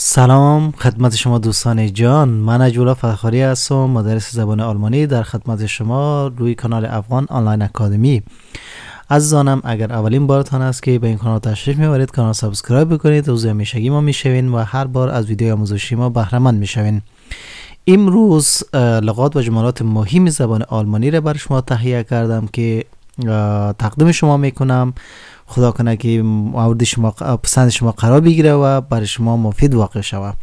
سلام خدمت شما دوستان جان. من اجولا فخاری هستم مدرس زبان آلمانی در خدمت شما روی کانال افغان Online Academy. عزیزانم اگر اولین بارتان است که به این کانال تشریف می‌برید کانال subscribe بکنید. عضو همیشگی ما می‌شوین و هر بار از ویدیو آموزشی ما بهرهمند می‌شوین. امروز لغات و جملات مهم زبان آلمانی را برای شما تهیه کردم که تقدیم شما می‌کنم. خدا کنه که مورد شما پسند شما قرار بگیره و برای شما مفید واقع شود.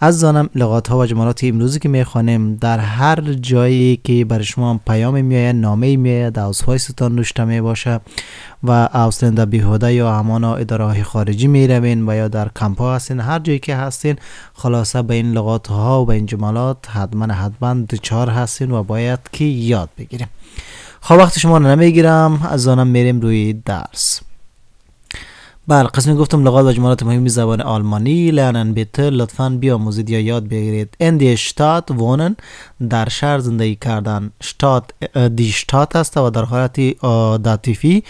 از زانم لغات ها و جملات امروزی که می‌خوانیم در هر جایی که برای شما پیام میآید نامه میآید اوصفهای ستان نوشته می باشه و اوسلنده بیهوده یا همان اداره های خارجی می روین و یا در کمپ ها هستین هر جایی که هستین خلاصه به این لغات ها و به این جملات حتما حتما دچار هستین و باید که یاد بگیریم. خب وقت شما رو نمی‌گیرم از آنم میریم روی درس. بله قسمی گفتم لغات و جملات مهمی زبان آلمانی. لعنن بیتر لطفا بیاموزید یا یاد بگیرید. اندی شتات وونن در شهر زندگی کردن. شتات دی شتات است و در حالت داتیفی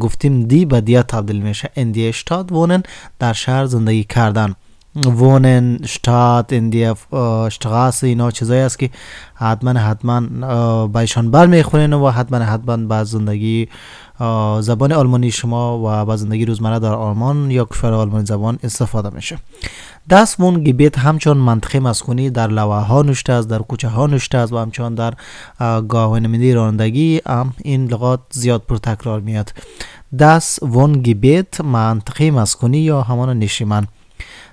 گفتیم دی به دیا تبدیل میشه. اندی شتات وونن در شهر زندگی کردن. وونن شتات اندی شتغاس اینا چیزایی است که حتما حتما بایشان بر می‌خورین و حتما حتما به زندگی زبان آلمانی شما و با زندگی روزمره در آلمان یا کشور آلمانی زبان استفاده میشه دست وون گیبیت همچون منطقه مسکونی در لوه ها نوشته است در کوچه ها نوشته است و همچون در گاهنمینی رانندگی هم این لغات زیاد پر تکرار میاد دست وون گیبیت منطقه مسکونی یا همان نشیمن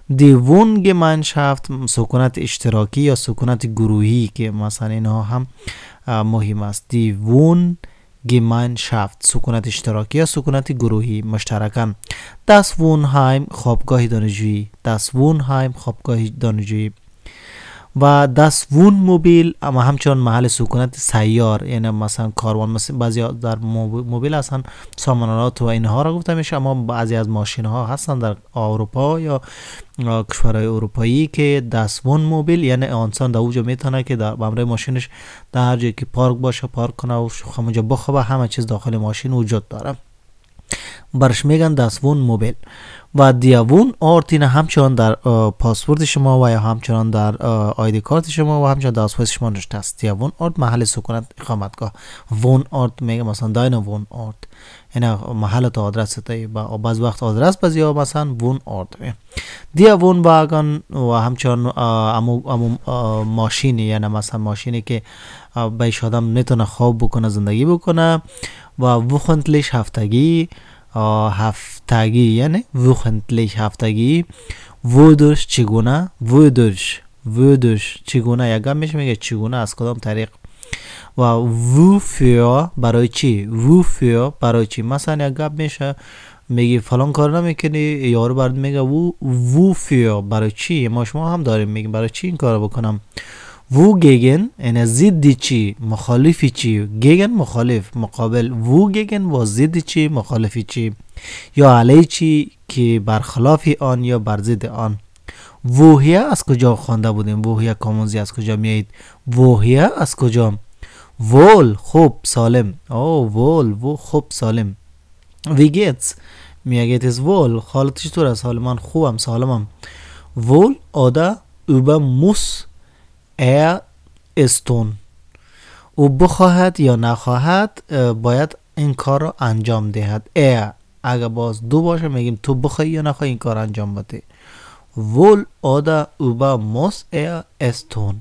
دی وون گمانشافت سکونت اشتراکی یا سکونت گروهی که مثلا اینها هم مهم است. دی وون گیمانشافت سکونت اشتراکی یا سکونت گروهی مشترکن دست وونهایم خوابگاه دانشجویی. دست وونهایم خوابگاه دانشجویی. و دست وون موبیل اما همچنان محل سکونت سیار یعنی مثلا کاروان مثلا بعضی در موبیل هستن سامانات و اینها را گفته میشه اما بعضی از ماشین ها هستن در اروپا یا کشورهای اروپایی که دست وون موبیل یعنی انسان در اوجا می‌تونه که در بمره ماشینش در هر جایی که پارک باشه پارک کنه و همونجا بخوابه همه چیز داخل ماشین وجود داره برش میگن دستوون موبیل و دیوون آرت این همچنان در پاسپورت شما و یا همچنان در آیدی کارت شما و همچنان در اسپایس شما نشته است دیوون آرت محل سکونت اقامتگاه وون آرت میگه مثلا داین وون آرت یعنی محل تا آدرس تایی با بعض وقت آدرس بعضی ها مثلا وون آرت دیوون واگن و همچنان امو, امو ماشینی یعنی مثلا ماشینی که بیش آدم می‌تونه خواب بکنه زندگی بکنه و وخنتلیش هفتگی هفتگی یعنی وخنتلیش هفتگی. وودش چگونه؟ وودش وودش چگونه؟ یکم میشه میگه چگونه از کدام طریق؟ و وو برای چی؟ وو برای چی؟ مثلا یک گپ میشه میگی فلان کار نمی‌کنی یارو برد میگه وو وو برای چی؟ ما شما هم داریم میگیم برای چی این کار بکنم؟ وو گگن یعنی ضد چی مخالفی چی؟ گگن مخالف مقابل وو گگن با ضد چی مخالفی چی؟ یا علی چی که برخلاف آن یا بر ضد آن؟ ووهیه از کجا خوانده بودیم؟ ووهیه کامونزی از کجا میایید ووهیه از کجا؟ وول خوب سالم. او وول وو خوب سالم. ویگیتس میگه از وول. حالت چطور است؟ حال من خوبم سالمم. وول آده اوبه موس. استون او بخواهد یا نخواهد باید این کار رو انجام دهد. Er اگر باز دو باشه میگیم تو بخوای یا نخوای این کار انجام بده. ول über muss er es tun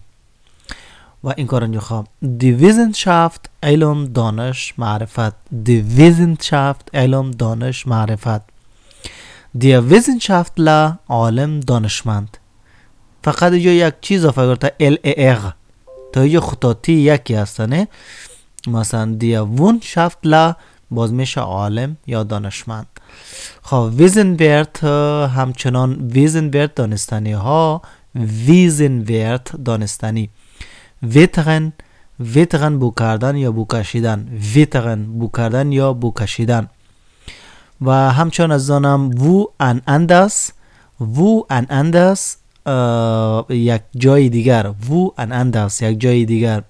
و این کار انجام خواهم. دی ویزنشافت علم دانش معرفت دی ویزنشافت علم دانش معرفت دی ویزنشافتler عالم دانشمند فقط اینجا یک چیز اضافه کرده ال اغ. تا اینجا خطاطی یکی هستنه. مثلا دیا وون شفت لا باز میشه عالم یا دانشمند. خب ویزنورت همچنان ویزنورت دانستانی ها ویزنورت دانستانی ویتغن ویتغن بو کردن یا بو کشیدن. ویتغن بو کردن یا بو کشیدن. و همچنان از دانم وو ان اندس وو ان اندس یک جای دیگر وو ان اندرس یک جای دیگر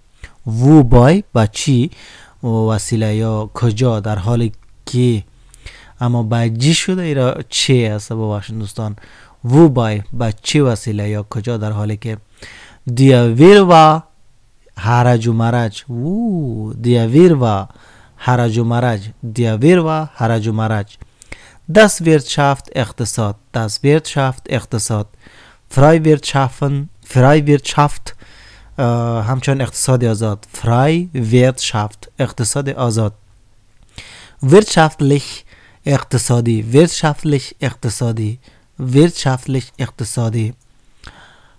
وو بای با چی؟ وسیله یا کجا؟ در حالی که اما با جی شده ایرا چه است؟ باشین دوستان. وو بای با چه وسیله یا کجا؟ در حالی که دیویر و حرج و مرج. وو دیویر و حرج و مرج. دیویر و حرج و مرج. Das Wirtschaft اقتصاد. Das Wirtschaft اقتصاد. Freiwirtschaften Freiwirtschaft همچنان اقتصاد آزاد فرای wirtschaft اقتصاد آزاد wirtschaftlich اقتصادی wirtschaftlich اقتصادی wirtschaftlich اقتصادی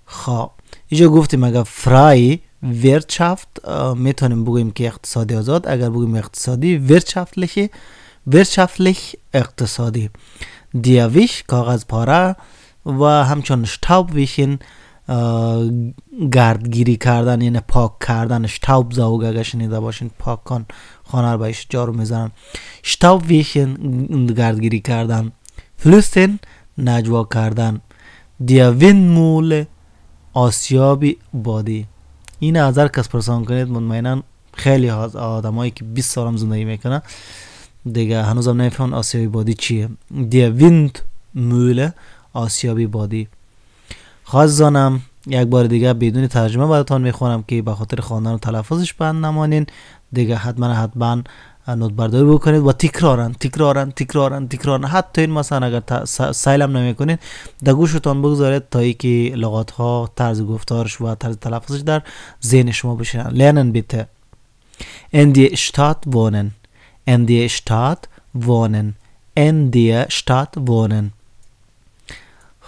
خب اینجا گفتیم اگر فرای wirtschaft می‌تونیم بگوییم که اقتصادی آزاد اگر بگوییم اقتصادی wirtschaftlich wirtschaftlich اقتصادی دیویش کاغذ پاره و همچون شتاب ویشین گردگیری کردن یعنی پاک کردن شتاب زاوگ اگه شنیده باشین پاک کن خانه رو بایش جارو می‌زنن. شتاب ویشین گردگیری کردن فلوستین نجوا کردن. دیوین مول آسیابی بادی. این از هر کس پرسان کنید مطمئنا خیلی آدمایی که 20 سالم زندگی می‌کنن دیگه هنوزم نمی‌فهمن آسیابی بادی چیه. دی ویند موله آسیابی بادی. خواست زانم یک بار دیگه بدون ترجمه براتان می‌خونم که به خاطر خواندن و تلفظش بند نمانین. دیگه حتما حتما نوت برداری بکنید. و تکرارن تکرارن تکرارن تکرارن. حتی این مثلا اگر سیلم نمی‌کنید در گوشتان بگذارید تا که لغات ها طرز گفتارش و طرز تلفظش در ذهن شما بشینن. لرنن بیته in die Stadt wohnen in der Stadt wohnen in der Stadt wohnen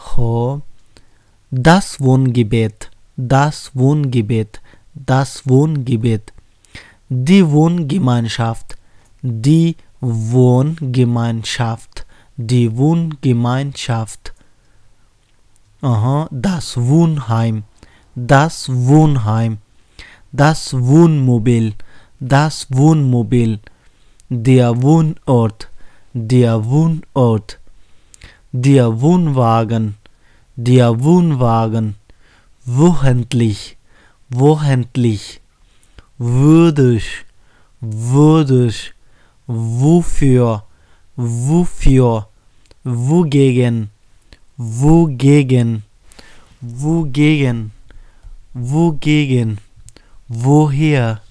خب das Wohngebiet das Wohngebiet das Wohngebiet die Wohngemeinschaft die Wohngemeinschaft die Wohngemeinschaft. Aha, das Wohnheim das Wohnheim das Wohnmobil das Wohnmobil. Der Wohnort, der Wohnort, der Wohnwagen, der Wohnwagen, wochentlich, wochentlich, würdig, würdig, wofür, wofür, wogegen, wogegen, wogegen, wogegen, woher,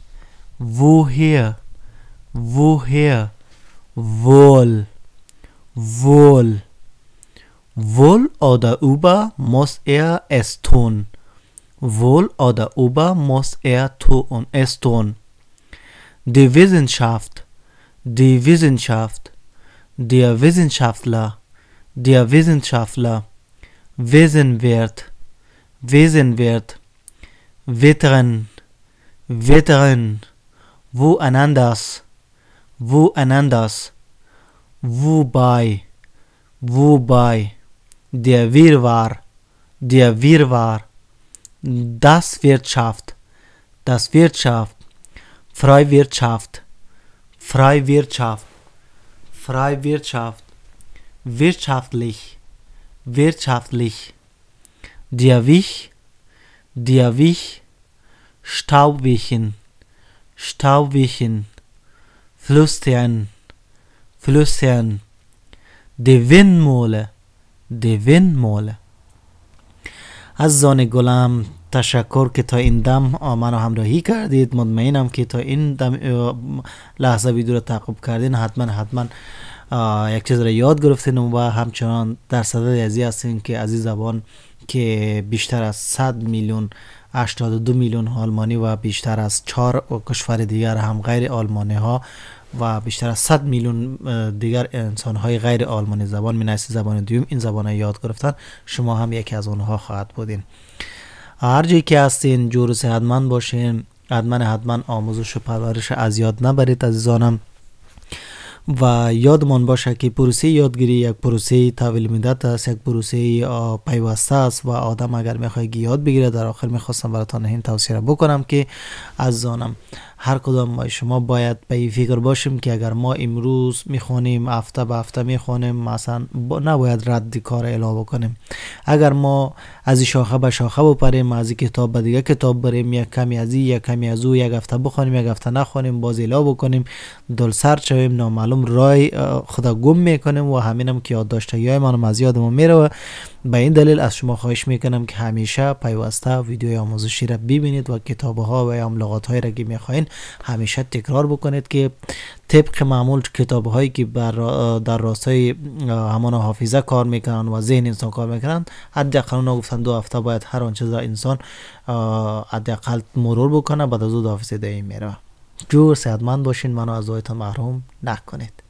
woher, woher, wohl, wohl. Wohl oder über muss er es tun. Wohl oder über muss er tun, es tun. Die Wissenschaft, die Wissenschaft, der Wissenschaftler, der Wissenschaftler, Wesenwert, Wesenwert, Veteran, Veteran, woanders, woanders, wobei, wobei, der Wirrwarr, der Wirrwarr, das Wirtschaft, das Wirtschaft, Freiwirtschaft, Freiwirtschaft, Freiwirtschaft, wirtschaftlich, wirtschaftlich, der Wich, der Wich, Staubwichen, Staubwichen, Flüstern, Flüstern, die Windmole, die Windmole. از زان گلم تشکر که تا این دم منو همراهی کردید مطمئنم که تا این دم لحظه ویدیو رو تعقیب کردین حتما حتما یک چیز رو یاد گرفتین و همچنان در صدد ازی هستین که از زبان که بیشتر از 100 میلیون 82 میلیون آلمانی و بیشتر از 4 کشور دیگر هم غیر آلمانی ها و بیشتر از 100 میلیون دیگر انسان های غیر آلمانی زبان می زبان دوم این زبان یاد گرفتن. شما هم یکی از اونها خواهد بودین. هر جایی که هستین جور صحتمند باشین. حتما حتما آموزش و پرورش از یاد نبرید عزیزانم. و یادمان باشه که پروسه یادگیری یک پروسه طویل مدت است یک پروسه پیوسته است و آدم اگر می‌خوای یاد بگیره در آخر می‌خواستم براتان این توصیه بکنم که از زانم هر کدام ما شما باید به این فکر باشیم که اگر ما امروز می‌خونیم هفته به هفته می‌خونیم مثلا نباید رد کار اعلام بکنیم. اگر ما از شاخه به شاخه بپریم از کتاب به دیگه کتاب بریم یک کمی از یک کمی از او یک هفته بخونیم یک هفته نخونیم باز اعلام بکنیم دل سر شویم نامعلوم رای خدا گم می‌کنیم و همینم که یاد داشته یا منم از یادمون میره به این دلیل از شما خواهش می‌کنم که همیشه پیوسته ویدیو آموزشی را ببینید و کتاب ها و یا لغات هایی را که می‌خواین همیشه تکرار بکنید که طبق معمول کتاب هایی که در راستای همان حافظه کار می‌کنن و ذهن انسان کار می‌کنن حداقل اونا گفتن دو هفته باید هر آنچه را انسان حداقل مرور بکنه بعد از دو حافظه دهی میره. جور صحتمند باشین. منو از محروم نکنید.